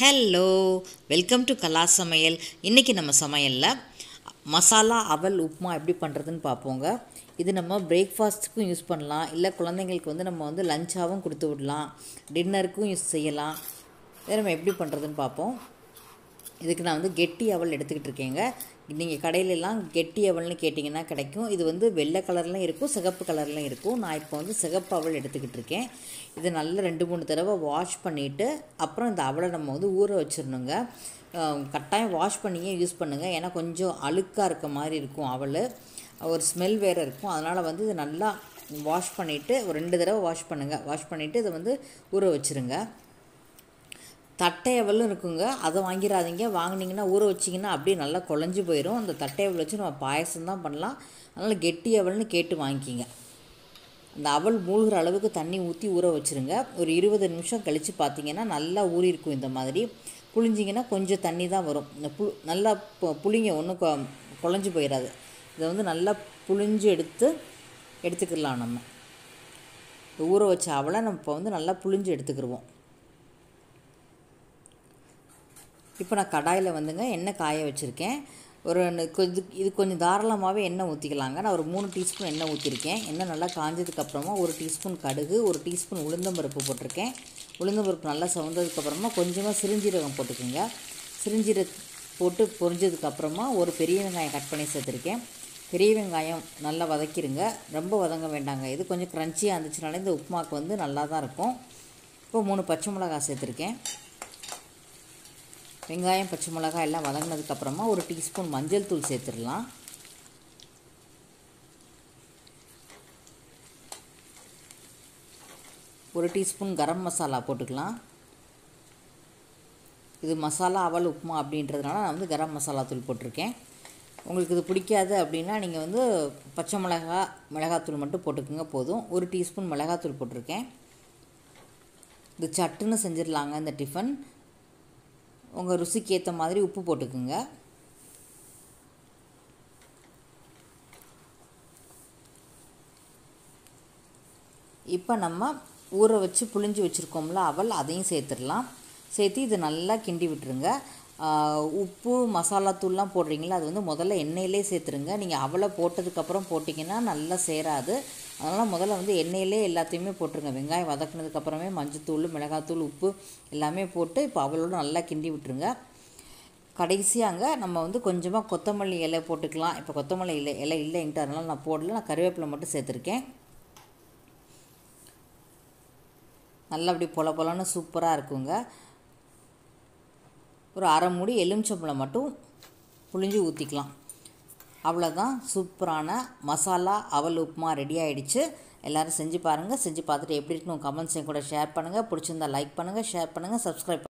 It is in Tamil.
ஹலோ வெல்கம் டு கலா சமையல் இன்றைக்கி நம்ம சமையலில் மசாலா அவல் உப்புமா எப்படி பண்ணுறதுன்னு பார்ப்போங்க. இது நம்ம பிரேக்ஃபாஸ்ட்டுக்கும் யூஸ் பண்ணலாம். இல்லை குழந்தைங்களுக்கு வந்து நம்ம வந்து லஞ்சாகவும் கொடுத்து விடலாம். டின்னருக்கும் யூஸ் செய்யலாம். இதை நம்ம எப்படி பண்ணுறதுன்னு பார்ப்போம். இதுக்கு நான் வந்து கெட்டி அவல் எடுத்துக்கிட்டு இருக்கேங்க நீங்கள் கடையிலலாம் கெட்டி அவல்னு கேட்டிங்கன்னா கிடைக்கும். இது வந்து வெள்ளை கலர்லையும் இருக்கும் சிகப்பு கலர்லாம் இருக்கும். நான் இப்போ வந்து சிகப்பு அவல் எடுத்துக்கிட்டு இருக்கேன் இது நல்லா ரெண்டு மூணு தடவை வாஷ் பண்ணிவிட்டு அப்புறம் இந்த அவலை நம்ம வந்து ஊற வச்சிடணுங்க. கட்டாயம் வாஷ் பண்ணியே யூஸ் பண்ணுங்கள் ஏன்னா கொஞ்சம் அழுக்காக இருக்க மாதிரி இருக்கும் அவல். ஒரு ஸ்மெல் வேறு இருக்கும். அதனால் வந்து இது நல்லா வாஷ் பண்ணிவிட்டு ஒரு ரெண்டு தடவை வாஷ் பண்ணுங்கள் வாஷ் பண்ணிவிட்டு இதை வந்து ஊற வச்சுருங்க. தட்டையவலும் இருக்குங்க. அதை வாங்கிடாதீங்க வாங்கினீங்கன்னா ஊற வச்சிங்கன்னா அப்படியே நல்லா குழஞ்சி போயிடும் அந்த தட்டையவல் வச்சு நம்ம பாயசம் தான் பண்ணலாம். அதனால் கெட்டி அவல்னு கேட்டு வாங்கிக்கிங்க. அந்த அவல் மூழ்கிற அளவுக்கு தண்ணி ஊற்றி ஊற வச்சுருங்க. ஒரு இருபது நிமிஷம் கழித்து பார்த்தீங்கன்னா நல்லா ஊறி இருக்கும் இந்த மாதிரி. புளிஞ்சிங்கன்னா கொஞ்சம் தண்ணி தான் வரும். இந்த புழு நல்லா புளிங்க ஒன்றும் கொ குழஞ்சி போயிடாது இதை வந்து நல்லா புளிஞ்சு எடுத்து எடுத்துக்கிடலாம் நம்ம. ஊற வச்ச அவளை நம்ம இப்போ வந்து நல்லா புளிஞ்சு எடுத்துக்கிடுவோம் இப்போ நான் கடாயில் வந்துங்க எண்ணெய் காய வச்சுருக்கேன். ஒரு கொஞ்சம் இது கொஞ்சம் தாராளமாகவே எண்ணெய் ஊற்றிக்கலாங்க. நான் ஒரு மூணு டீஸ்பூன் எண்ணெய் ஊற்றிருக்கேன். எண்ணெய் நல்லா காஞ்சதுக்கப்புறமா ஒரு டீஸ்பூன் கடுகு ஒரு டீஸ்பூன் உளுந்தம்பருப்பு போட்டிருக்கேன். உளுந்தம்பருப்பு நல்லா சவந்ததுக்கப்புறமா கொஞ்சமாக சிறுஞ்சீரகம் போட்டுக்கோங்க. சிறுஞ்சீரகம் போட்டு பொரிஞ்சதுக்கப்புறமா ஒரு பெரிய வெங்காயம் கட் பண்ணி சேர்த்துருக்கேன். பெரிய வெங்காயம் நல்லா வதக்கிடுங்க ரொம்ப வதங்க வேண்டாங்க. இது கொஞ்சம் க்ரன்ச்சியாக இருந்துச்சுனாலே இந்த உப்புமாக்கு வந்து நல்லா தான் இருக்கும். இப்போ மூணு பச்சை மிளகாய் சேர்த்துருக்கேன். வெங்காயம் பச்சை மிளகாய் எல்லாம் வதங்கினதுக்கப்புறமா ஒரு டீஸ்பூன் மஞ்சள் தூள் சேர்த்துடலாம். ஒரு டீஸ்பூன் கரம் மசாலா போட்டுக்கலாம். இது மசாலா அவல் உப்புமா அப்படின்றதுனால நான் வந்து கரம் மசாலா தூள் போட்டிருக்கேன். உங்களுக்கு இது பிடிக்காது அப்படின்னா நீங்கள் வந்து பச்சை மிளகா மிளகாத்தூள் மட்டும் போட்டுக்கோங்க போதும். ஒரு டீஸ்பூன் மிளகாத்தூள் போட்டிருக்கேன். இது சட்டுன்னு செஞ்சிடலாங்க இந்த டிஃபன். உங்கள் ருசிக்கு ஏற்ற மாதிரி உப்பு போட்டுக்குங்க. இப்போ நம்ம ஊற வச்சு புளிஞ்சு வச்சுருக்கோம்ல அவல் அதையும் சேர்த்துடலாம். சேர்த்து இது நல்லா கிண்டி விட்டுருங்க. உப்பு மசாலா தூள்லாம் போடுறீங்களா அது வந்து முதல்ல எண்ணெயிலே சேர்த்துருங்க. நீங்கள் அவளை போட்டதுக்கப்புறம் போட்டிங்கன்னா நல்லா சேராது. அதனால் முதல்ல வந்து எண்ணெயிலே எல்லாத்தையுமே போட்டுருங்க. வெங்காயம் வதக்குனதுக்கப்புறமே மஞ்சத்தூள் மிளகாத்தூள் உப்பு எல்லாமே போட்டு இப்போ அவளோட நல்லா கிண்டி விட்டுருங்க. கடைசியாங்க நம்ம வந்து கொஞ்சமாக கொத்தமல்லி இலை போட்டுக்கலாம். இப்போ கொத்தமல்லி இலை இலை இல்லைன்ட்டு அதனால் நான் போடல. நான் கருவேப்பிலை மட்டும் சேர்த்துருக்கேன். நல்லா அப்படி பொல பொலன்னு சூப்பராக இருக்குங்க. ஒரு அரை மூடி எலுமிச்சம்பழம் மட்டும் புழிஞ்சு ஊற்றிக்கலாம் அவ்வளோதான் சூப்பரான மசாலா அவல் உப்புமா ரெடி ஆகிடுச்சு எல்லோரும் செஞ்சு பாருங்கள் செஞ்சு பார்த்துட்டு எப்படி இருக்குன்னு கமெண்ட்ஸையும் கூட ஷேர் பண்ணுங்கள் பிடிச்சிருந்தா லைக் பண்ணுங்கள் ஷேர் பண்ணுங்கள் சப்ஸ்கிரைப்